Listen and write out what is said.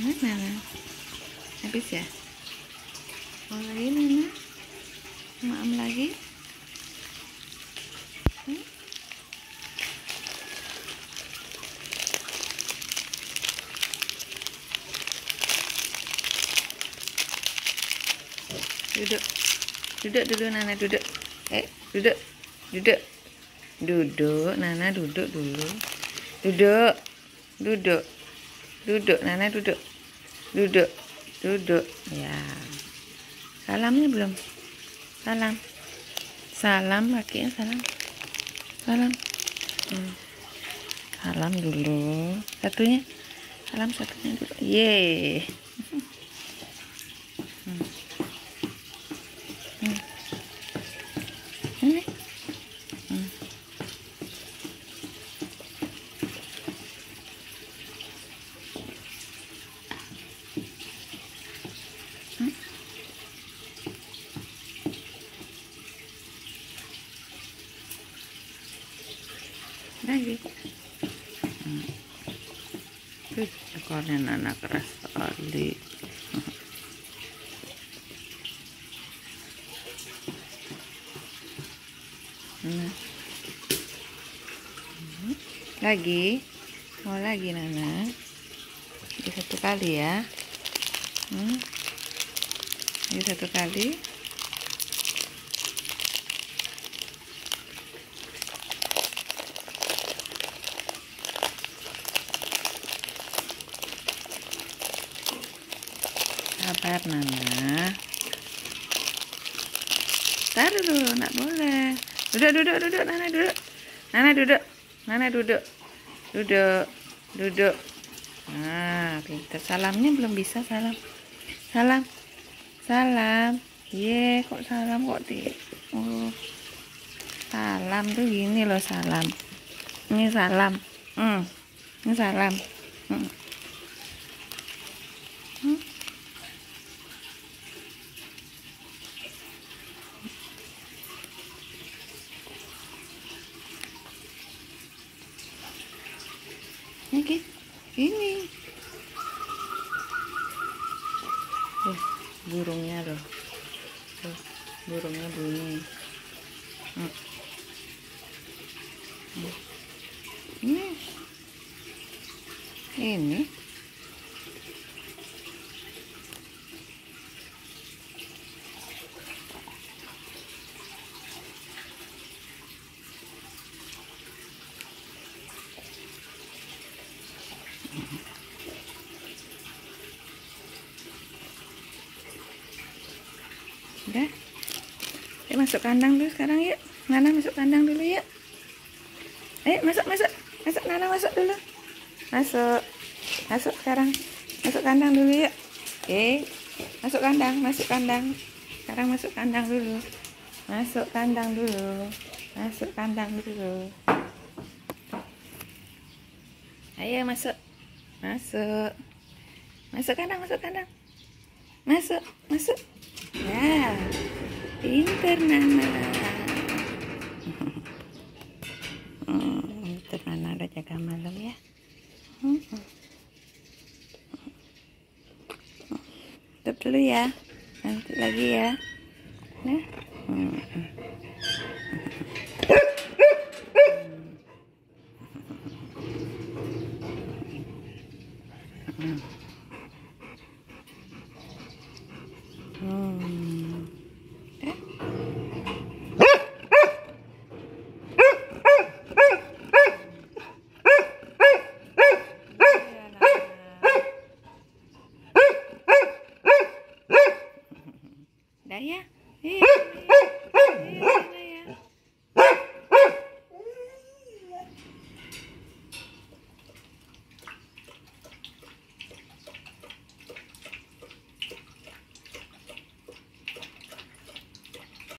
Mana? Habis ya? Mau lagi Nana? Maam lagi? Duduk. Duduk dulu Nana duduk. Eh, duduk. Duduk. Duduk, Nana duduk dulu. Duduk. Duduk. Duduk, Nana duduk. Duduk. Duduk. Ya. Salamnya belum? Salam. Salam, pakai salam. Salam. Hmm. Salam dulu. Satunya. Salam satunya dulu. Yeay. Lagi. Hmm. Tuh, ekornya Nana keras sekali. Lagi. Mau lagi Nana. Ini satu kali ya. Hmm. Ini satu kali. Sabar Nana. Taruh dulu, nak boleh. Duduk, duduk, duduk, Nana duduk. Nana duduk. Nana duduk. Duduk. Duduk. Nah, pintar. Salamnya belum bisa salam. Salam. Salam. Ye, kok salam kok di. Oh. Salam tuh gini loh salam. Ini salam. Hmm. Ini salam. Hmm. Oke, ini. Tuh, burungnya loh. Tuh, burungnya bunyi. Hmm. Hmm. Ini. Ini. Udah. Yuk masuk kandang dulu sekarang yuk. Nana masuk kandang dulu yuk. Ayo masuk masuk. Masuk Nana masuk dulu. Masuk. Masuk sekarang. Masuk kandang dulu yuk. Oke. Masuk kandang, masuk kandang. Sekarang masuk kandang dulu. Masuk kandang dulu. Masuk kandang dulu. Ayo masuk. Masuk. Masuk kandang, masuk kandang. Masuk, masuk. Ya, pinter Nana. Hmm, pinter Nana udah jaga malam ya. Hmm. Tutup dulu ya. Nanti lagi ya. Nah. Hmm. Hmm. đấy á